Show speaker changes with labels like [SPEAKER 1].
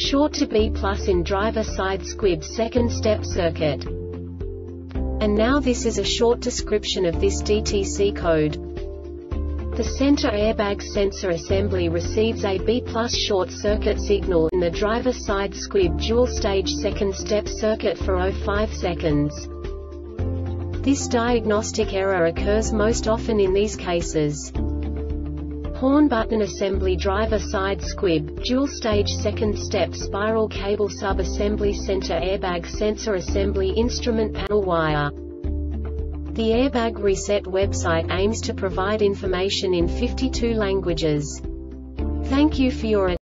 [SPEAKER 1] short to B plus in driver side squib second step circuit. And now this is a short description of this DTC code. The center airbag sensor assembly receives a B plus short circuit signal in the driver side squib dual stage second step circuit for 05 seconds. This diagnostic error occurs most often in these cases horn button assembly driver side squib, dual stage second step spiral cable sub-assembly center airbag sensor assembly instrument panel wire. The Airbag Reset website aims to provide information in 52 languages. Thank you for your